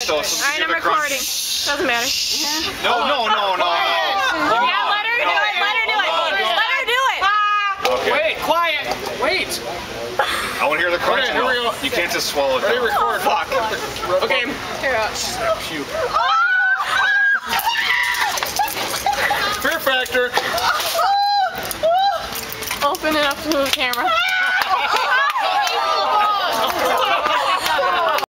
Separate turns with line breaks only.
So, so
Alright, I'm recording. Doesn't matter.
No, no, no, no, no.
Yeah, let her do it. Let her do it. Let her do it.
Okay.
Wait, quiet. Wait.
I want to hear the crunch.
Okay, here we go.
You can't just swallow it.
Ready, record.
Fuck.
Okay.
Puke.
Fear Factor.
Open it up to the camera.